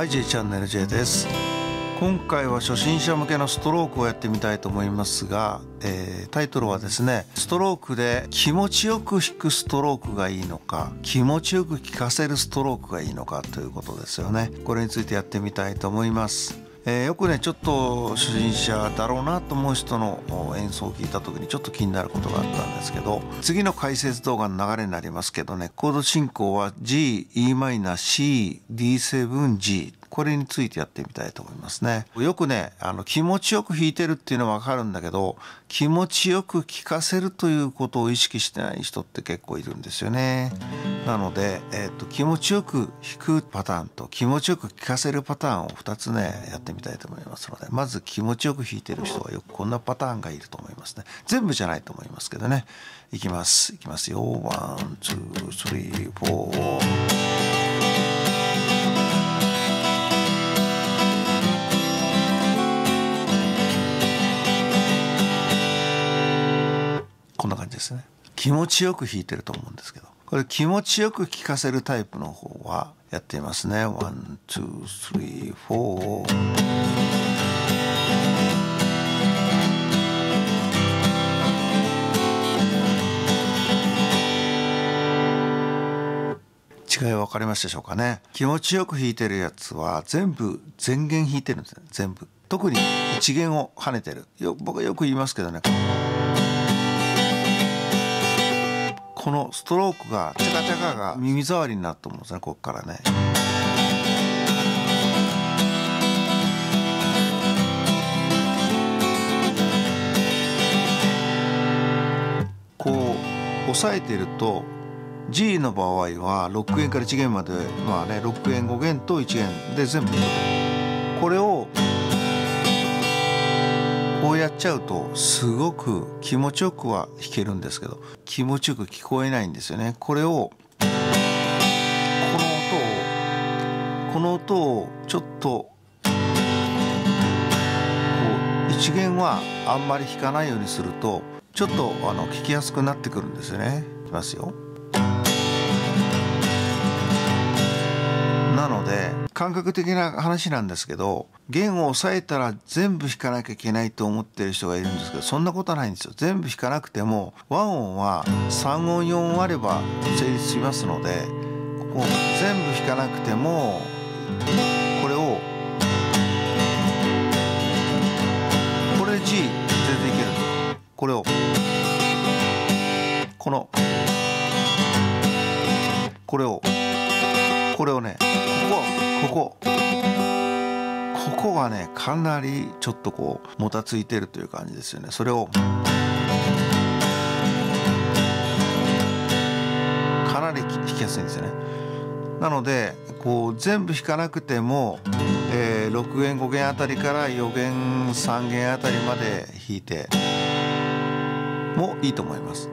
はい J チャンネル J です。今回は初心者向けのストロークをやってみたいと思いますが、えー、タイトルはですねストロークで気持ちよく弾くストロークがいいのか気持ちよく聴かせるストロークがいいのかということですよね。これについてやってみたいと思います。えー、よくねちょっと初心者だろうなと思う人の演奏を聞いた時にちょっと気になることがあったんですけど次の解説動画の流れになりますけどねコード進行は GEmC D7G これについてやってみたいと思いますね。よくね、あの気持ちよく弾いてるっていうのはわかるんだけど、気持ちよく聴かせるということを意識してない人って結構いるんですよね。なので、えーと、気持ちよく弾くパターンと気持ちよく聴かせるパターンを2つねやってみたいと思いますのでまず気持ちよく弾いてる人はよくこんなパターンがいると思いますね全部じゃないと思いますけどねいきますいきますよ one two three four気持ちよく弾いてると思うんですけど。これ気持ちよく聴かせるタイプの方はやっていますね。 one two three four。違い分かりましたでしょうかね。気持ちよく弾いてるやつは全部全弦弾いてるんですね。全部。特に一弦を跳ねてる。よ僕はよく言いますけどね。このストロークがチャカチャカが耳障りになると思うんですねここからね。こう押さえてると G の場合は6弦から1弦までまあね6弦5弦と1弦で全部これをこうやっちゃうとすごく気持ちよくは弾けるんですけど気持ちよく聞こえないんですよね。これをこの音をこの音をちょっとこう一弦はあんまり弾かないようにするとちょっとあの聞きやすくなってくるんですよね。いきますよ。なので感覚的な話なんですけど弦を押さえたら全部弾かなきゃいけないと思ってる人がいるんですけどそんなことはないんですよ。全部弾かなくても和音は3音4音あれば成立しますのでここ全部弾かなくてもこれをこれ G 全然いけるこれをこのこれをこれをねここここ。ここがねかなりちょっとこうもたついてるという感じですよね。それをかなり弾きやすいんですよね。なのでこう全部弾かなくても、えー、6弦5弦あたりから4弦3弦あたりまで弾いてもいいと思います。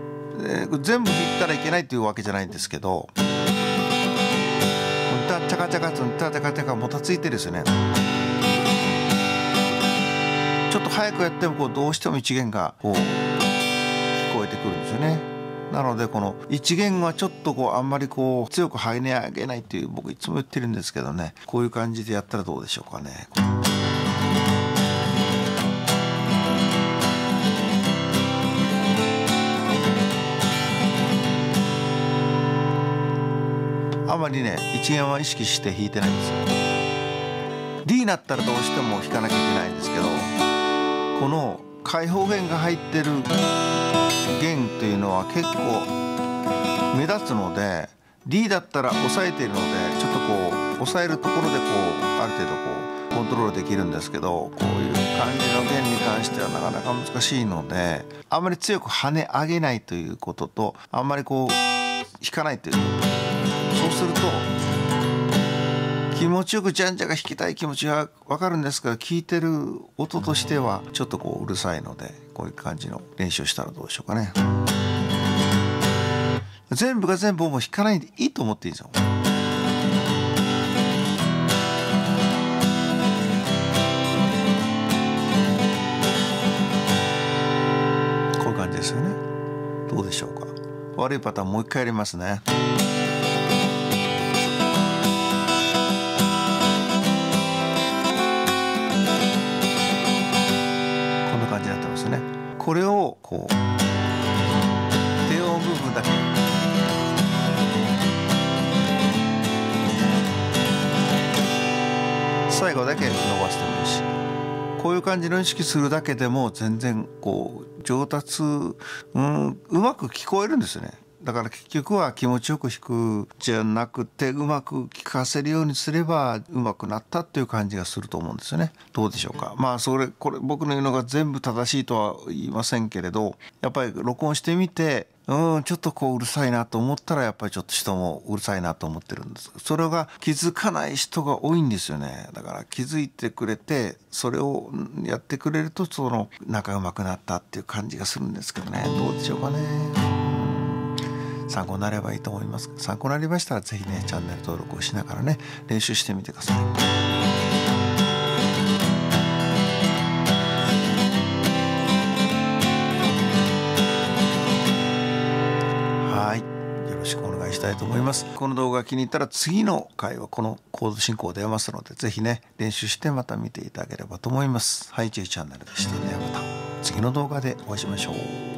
全部弾いたらいけないっていうわけじゃないんですけどチャカチャカツンタチャカチャカもたついてですね。ちょっと早くやってもこうどうしても一弦がこう聞こえてくるんですよね。なのでこの一弦はちょっとこうあんまりこう強く跳ね上げないっていう僕いつも言ってるんですけどね。こういう感じでやったらどうでしょうかね。あまりね一弦は意識して弾いてないんですよ。D になったらどうしても弾かなきゃいけないんですけどこの開放弦が入ってる弦っていうのは結構目立つので D だったら押さえているのでちょっとこう押さえるところでこうある程度こうコントロールできるんですけどこういう感じの弦に関してはなかなか難しいのであんまり強く跳ね上げないということとあんまりこう弾かないというそうすると気持ちよくじゃんじゃが弾きたい気持ちは分かるんですが聞いてる音としてはちょっとこううるさいのでこういう感じの練習したらどうでしょうかね。全部が全部もう弾かないでいいと思っていいんですよ。こういう感じですよね。どうでしょうか。悪いパターンもう一回やりますね。これをこう低音部分だけ。最後だけ伸ばしてもいいし。こういう感じの意識するだけでも全然こう上達、うん、うまく聞こえるんですよね。だから結局は気持ちよく弾くじゃなくてうまく聞かせるようにすればうまくなったっていう感じがすると思うんですよね。どうでしょうか。まあそれこれ僕の言うのが全部正しいとは言いませんけれどやっぱり録音してみてうんちょっとこううるさいなと思ったらやっぱりちょっと人もうるさいなと思ってるんです。それが気づかない人が多いんですよね。だから気づいてくれてそれをやってくれるとその仲良くなったっていう感じがするんですけどね。どうでしょうかね参考になればいいと思います。参考になりましたら是非ねチャンネル登録をしながらね練習してみてください。したいと思います。この動画が気に入ったら次の回はこのコード進行で出ますのでぜひね練習してまた見ていただければと思います。はい J チャンネルでした。ではまた次の動画でお会いしましょう。